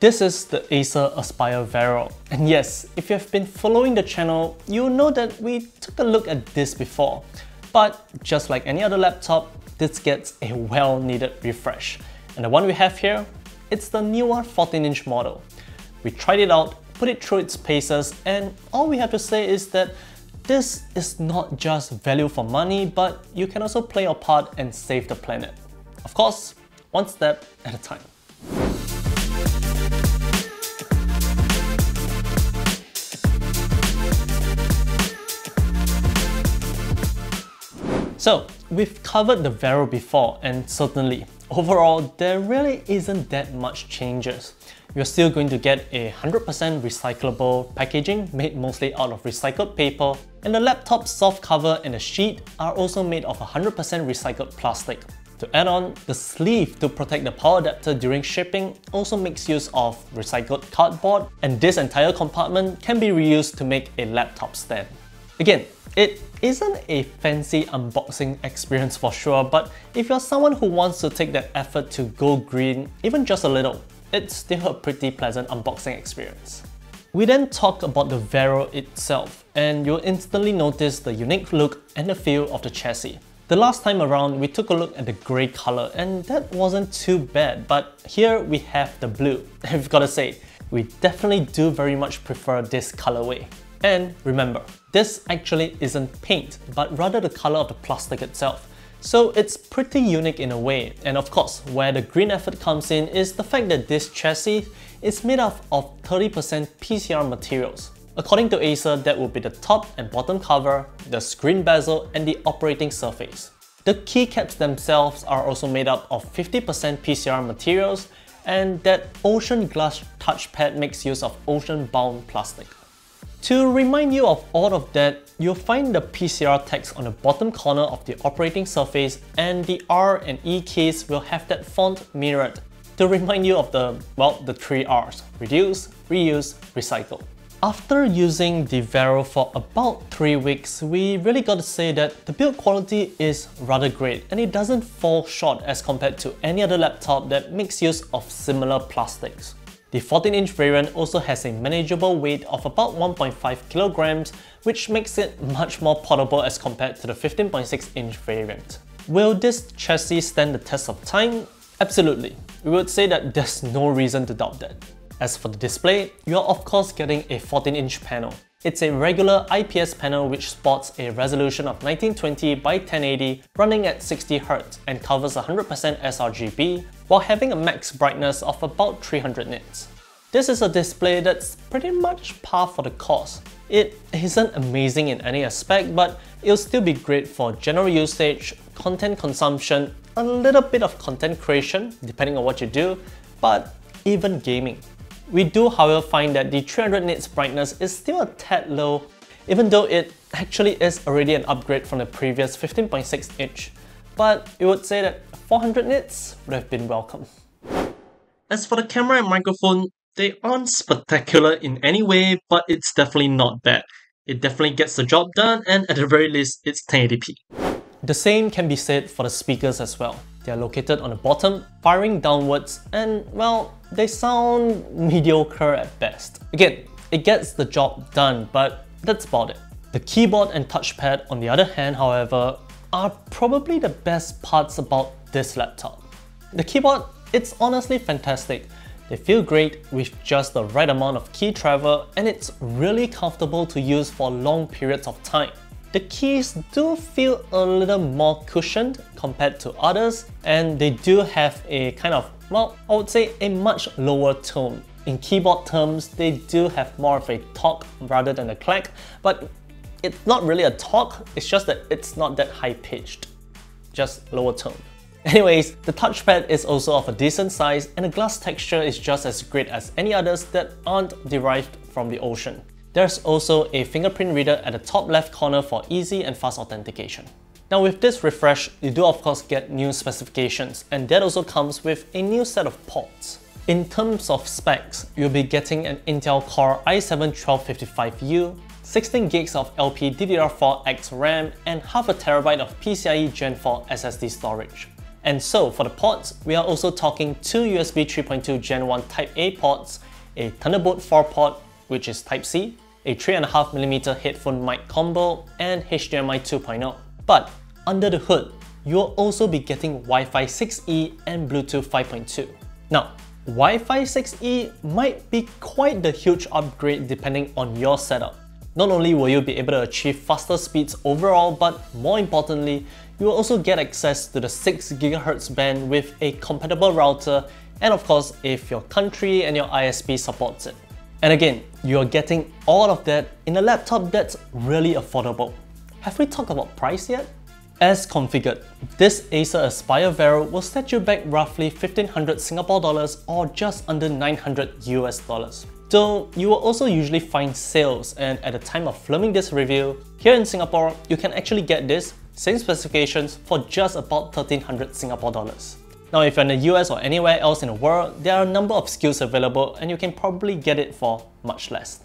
This is the Acer Aspire Vero. And yes, if you have been following the channel, you'll know that we took a look at this before. But just like any other laptop, this gets a well-needed refresh. And the one we have here, it's the newer 14-inch model. We tried it out, put it through its paces, and all we have to say is that this is not just value for money, but you can also play your part and save the planet. Of course, one step at a time. So, we've covered the Vero before and certainly, overall, there really isn't that much changes. You're still going to get a 100% recyclable packaging made mostly out of recycled paper and the laptop soft cover and the sheet are also made of 100% recycled plastic. To add on, the sleeve to protect the power adapter during shipping also makes use of recycled cardboard and this entire compartment can be reused to make a laptop stand. Again, it isn't a fancy unboxing experience for sure, but if you're someone who wants to take that effort to go green, even just a little, it's still a pretty pleasant unboxing experience. We then talk about the Vero itself, and you'll instantly notice the unique look and the feel of the chassis. The last time around, we took a look at the grey colour and that wasn't too bad, but here we have the blue. I've gotta say, we definitely do very much prefer this colourway. And remember, this actually isn't paint, but rather the color of the plastic itself. So it's pretty unique in a way, and of course, where the green effort comes in is the fact that this chassis is made up of 30% PCR materials. According to Acer, that will be the top and bottom cover, the screen bezel, and the operating surface. The keycaps themselves are also made up of 50% PCR materials, and that ocean glass touchpad makes use of ocean-bound plastic. To remind you of all of that, you'll find the PCR text on the bottom corner of the operating surface and the R and E keys will have that font mirrored to remind you of the, well, the three R's, reduce, reuse, recycle. After using the Vero for about 3 weeks, we really got to say that the build quality is rather great and it doesn't fall short as compared to any other laptop that makes use of similar plastics. The 14-inch variant also has a manageable weight of about 1.5 kilograms, which makes it much more portable as compared to the 15.6-inch variant. Will this chassis stand the test of time? Absolutely. We would say that there's no reason to doubt that. As for the display, you're of course getting a 14-inch panel. It's a regular IPS panel which sports a resolution of 1920 by 1080 running at 60Hz and covers 100% sRGB while having a max brightness of about 300 nits. This is a display that's pretty much par for the course. It isn't amazing in any aspect, but it'll still be great for general usage, content consumption, a little bit of content creation, depending on what you do, but even gaming. We do however find that the 300 nits brightness is still a tad low, even though it actually is already an upgrade from the previous 15.6 inch, but we would say that 400 nits would have been welcome. As for the camera and microphone, they aren't spectacular in any way, but it's definitely not bad. It definitely gets the job done and at the very least, it's 1080p. The same can be said for the speakers as well. They are located on the bottom, firing downwards, and well, they sound mediocre at best. Again, it gets the job done, but that's about it. The keyboard and touchpad, on the other hand, however, are probably the best parts about this laptop. The keyboard, it's honestly fantastic. They feel great with just the right amount of key travel and it's really comfortable to use for long periods of time. The keys do feel a little more cushioned compared to others and they do have a kind of, well, I would say a much lower tone. In keyboard terms, they do have more of a thock rather than a clack, but it's not really a thock, it's just that it's not that high pitched, just lower tone. Anyways, the touchpad is also of a decent size and the glass texture is just as great as any others that aren't derived from the ocean. There's also a fingerprint reader at the top left corner for easy and fast authentication. Now with this refresh, you do of course get new specifications and that also comes with a new set of ports. In terms of specs, you'll be getting an Intel Core i7-1255U, 16 gigs of LPDDR4X RAM, and half a terabyte of PCIe Gen 4 SSD storage. And so for the ports, we are also talking two USB 3.2 Gen 1 Type A ports, a Thunderbolt 4 port, which is Type C, a 3.5mm headphone mic combo, and HDMI 2.0. But under the hood, you'll also be getting Wi-Fi 6E and Bluetooth 5.2. Now, Wi-Fi 6E might be quite the huge upgrade depending on your setup. Not only will you be able to achieve faster speeds overall, but more importantly, you will also get access to the 6 GHz band with a compatible router and of course if your country and your ISP supports it. And again, you're getting all of that in a laptop that's really affordable. Have we talked about price yet? As configured, this Acer Aspire Vero will set you back roughly 1500 Singapore dollars or just under 900 US dollars. Though you will also usually find sales and at the time of filming this review, here in Singapore, you can actually get this, same specifications, for just about 1300 Singapore dollars. Now if you're in the US or anywhere else in the world, there are a number of SKUs available and you can probably get it for much less.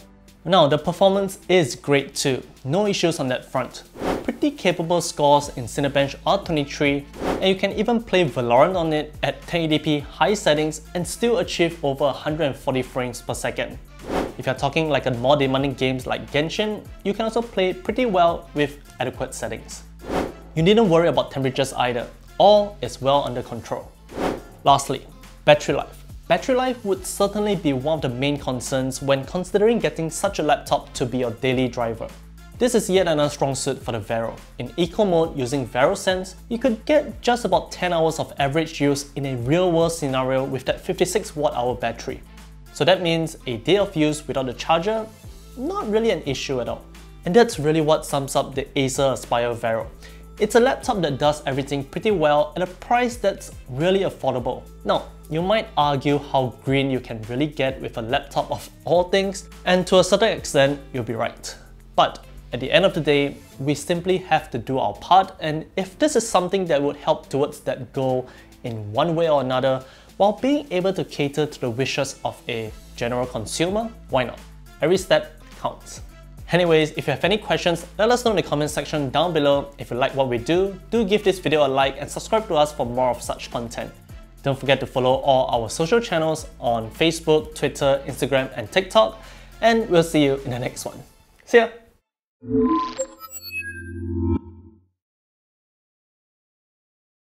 Now the performance is great too, no issues on that front pretty capable scores in Cinebench R23 and you can even play Valorant on it at 1080p high settings and still achieve over 140 frames per second. If you're talking like a more demanding games like Genshin, you can also play pretty well with adequate settings. You needn't worry about temperatures either, all is well under control. Lastly, battery life. Battery life would certainly be one of the main concerns when considering getting such a laptop to be your daily driver. This is yet another strong suit for the Vero. In eco mode using VeroSense, you could get just about 10 hours of average use in a real world scenario with that 56 watt hour battery. So that means a day of use without the charger, not really an issue at all. And that's really what sums up the Acer Aspire Vero. It's a laptop that does everything pretty well at a price that's really affordable. Now, you might argue how green you can really get with a laptop of all things, and to a certain extent, you'll be right. But at the end of the day, we simply have to do our part and if this is something that would help towards that goal in one way or another, while being able to cater to the wishes of a general consumer, why not? Every step counts. Anyways, if you have any questions, let us know in the comment section down below. If you like what we do, do give this video a like and subscribe to us for more of such content. Don't forget to follow all our social channels on Facebook, Twitter, Instagram and TikTok, and we'll see you in the next one. See ya!